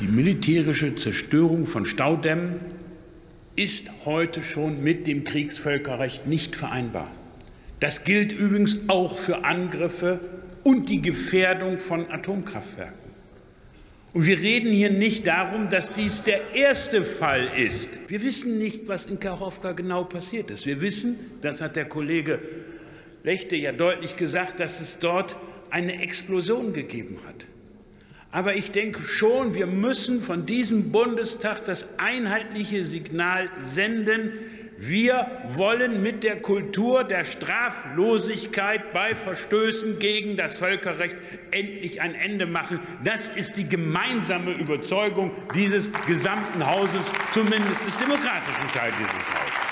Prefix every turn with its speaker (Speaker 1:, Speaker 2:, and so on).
Speaker 1: Die militärische Zerstörung von Staudämmen ist heute schon mit dem Kriegsvölkerrecht nicht vereinbar. Das gilt übrigens auch für Angriffe und die Gefährdung von Atomkraftwerken. Und wir reden hier nicht darum, dass dies der erste Fall ist. Wir wissen nicht, was in Kachowka genau passiert ist. Wir wissen, das hat der Kollege Lechte ja deutlich gesagt, dass es dort eine Explosion gegeben hat. Aber ich denke schon, wir müssen von diesem Bundestag das einheitliche Signal senden, wir wollen mit der Kultur der Straflosigkeit bei Verstößen gegen das Völkerrecht endlich ein Ende machen. Das ist die gemeinsame Überzeugung dieses gesamten Hauses, zumindest des demokratischen Teils dieses Hauses.